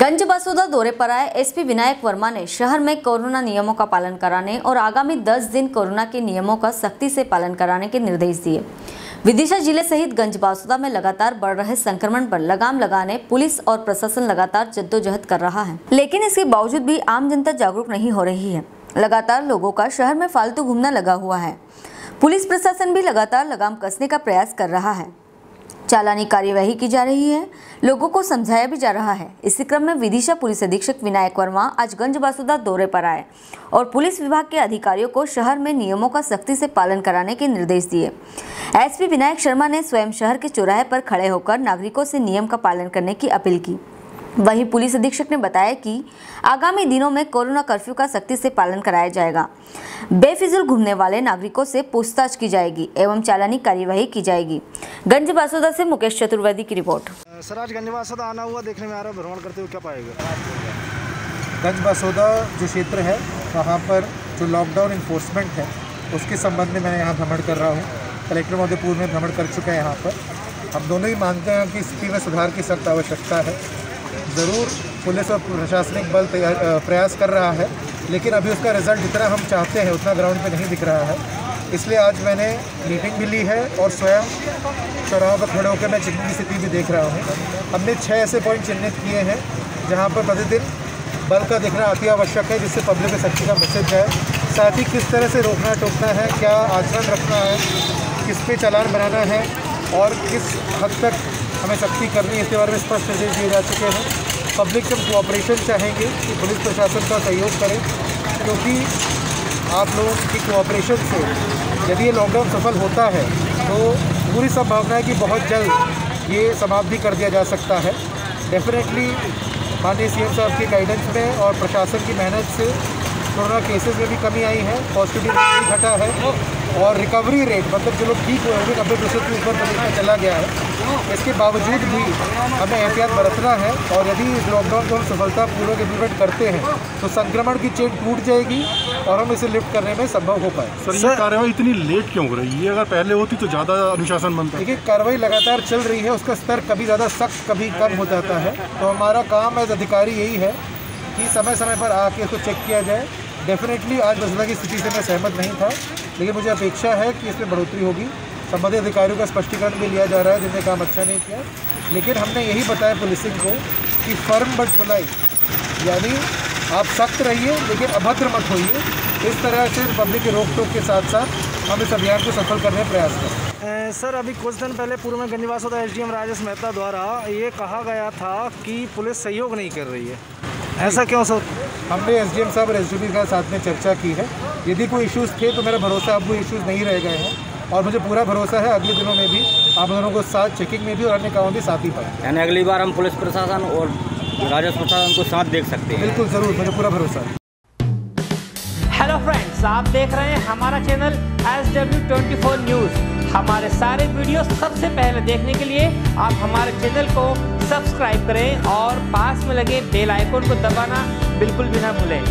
गंज बसोदा दौरे पर आए एसपी विनायक वर्मा ने शहर में कोरोना नियमों का पालन कराने और आगामी 10 दिन कोरोना के नियमों का सख्ती से पालन कराने के निर्देश दिए। विदिशा ज़िले सहित गंज बासुदा में लगातार बढ़ रहे संक्रमण पर लगाम लगाने पुलिस और प्रशासन लगातार जद्दोजहद कर रहा है। लेकिन इसके बावजूद भी आम जनता जागरूक नहीं हो रही है। लगातार लोगों का शहर में फालतू घूमना लगा हुआ है। पुलिस प्रशासन भी लगातार लगाम कसने का प्रयास कर रहा है। चालानी कार्यवाही की जा रही है। लोगों को समझाया भी जा रहा है। इसी क्रम में विदिशा पुलिस अधीक्षक विनायक वर्मा आज गंज बासुदा दौरे पर आए और पुलिस विभाग के अधिकारियों को शहर में नियमों का सख्ती से पालन कराने के निर्देश दिए। एसपी विनायक शर्मा ने स्वयं शहर के चौराहे पर खड़े होकर नागरिकों से नियम का पालन करने की अपील की। वहीं पुलिस अधीक्षक ने बताया कि आगामी दिनों में कोरोना कर्फ्यू का सख्ती से पालन कराया जाएगा। बेफिजुल घूमने वाले नागरिकों से पूछताछ की जाएगी एवं चालानी कार्यवाही की जाएगी। गंज बासुदा से मुकेश चतुर्वेदी की रिपोर्ट। सर आज गंजवासा तो आना हुआ देखने में आ रहा है भ्रमण करते हुए क्या पाएगा गंज बसोदा जो क्षेत्र है वहाँ पर जो लॉकडाउन इन्फोर्समेंट है उसके संबंध में मैं यहाँ भ्रमण कर रहा हूँ। कलेक्टर महोदय पूर्व में भ्रमण कर चुके हैं यहाँ पर। हम दोनों ही मानते हैं कि स्थिति में सुधार की सख्त आवश्यकता है। ज़रूर पुलिस और प्रशासनिक बल प्रयास कर रहा है लेकिन अभी उसका रिज़ल्ट जितना हम चाहते हैं उतना ग्राउंड पे नहीं दिख रहा है। इसलिए आज मैंने मीटिंग भी ली है और स्वयं चौराहों पर खड़े होकर मैं चिन्ह की स्थिति भी देख रहा हूँ। हमने छः ऐसे पॉइंट चिन्हित किए हैं, जहाँ पर प्रतिदिन बल का देखना अति आवश्यक है, जिससे पब्लिक में सख्ती का मैसेज जाए। साथ ही किस तरह से रोकना टोकना है, क्या आचरण रखना है, किस पे चालान बनाना है, और किस हद तक हमें सख्ती करनी है, इसके बारे में स्पष्ट निर्देश दिए जा चुके हैं। पब्लिक से हम कोऑपरेशन चाहेंगे कि पुलिस प्रशासन का सहयोग करें, क्योंकि आप लोगों की कोऑपरेशन से यदि ये लॉकडाउन सफल होता है तो पूरी संभावना है कि बहुत जल्द ये समाप्त भी कर दिया जा सकता है। डेफिनेटली माननीय सीएम साहब के गाइडेंस में और प्रशासन की मेहनत से कोरोना केसेस में भी कमी आई है पॉजिटिव रेट भी घटा है और रिकवरी रेट मतलब जो लोग ठीक हुए हैं नब्बे प्रतिशत के ऊपर प्रदेश में चला गया है। इसके बावजूद भी हमें एहतियात बरतना है और यदि इस लॉकडाउन को हम सफलतापूर्वक इम्प्लीमेंट करते हैं तो संक्रमण की चेन टूट जाएगी और हम इसे लिफ्ट करने में संभव हो पाए। सर ये कार्रवाई इतनी लेट क्यों हो रही है? अगर पहले होती तो ज़्यादा अनुशासन बनता। देखिए कार्रवाई लगातार चल रही है उसका स्तर कभी ज़्यादा सख्त कभी कम हो जाता है। तो हमारा काम एज अधिकारी यही है कि समय समय पर आके इसको चेक किया जाए। डेफिनेटली आज बसदा की स्थिति से मैं सहमत नहीं था लेकिन मुझे अपेक्षा है कि इसमें बढ़ोतरी होगी। संबंधित अधिकारियों का स्पष्टीकरण भी लिया जा रहा है जिनने काम अच्छा नहीं किया। लेकिन हमने यही बताया पुलिसिंग को कि फर्म बट पुलाई यानी आप सख्त रहिए लेकिन अभद्र मत होइए। इस तरह से पब्लिक के रोक टोक के साथ साथ हम इस अभियान को सफल करने का प्रयास करें। सर अभी कुछ दिन पहले पूर्व में गंजवासा था एस राजेश मेहता द्वारा ये कहा गया था कि पुलिस सहयोग नहीं कर रही है। ऐसा क्यों सर? हमने एस डी एम साहब और एस डी के साथ में चर्चा की है। यदि कोई इश्यूज़ थे तो मेरा भरोसा अब वो इश्यूज़ नहीं रह गए हैं। और मुझे पूरा भरोसा है अगले दिनों में भी आप दोनों को साथ चेकिंग में भी और अन्य कामों में साथ ही पाए यानी अगली बार हम पुलिस प्रशासन और राजस्व प्रसाद उनको साथ देख सकते हैं। बिल्कुल ज़रूर मुझे पूरा भरोसा है। हेलो फ्रेंड्स आप देख रहे हैं हमारा channel S W twenty four news हमारे सारे वीडियो सबसे पहले देखने के लिए आप हमारे चैनल को सब्सक्राइब करें और पास में लगे बेल आइकोन को दबाना बिल्कुल भी ना भूलें।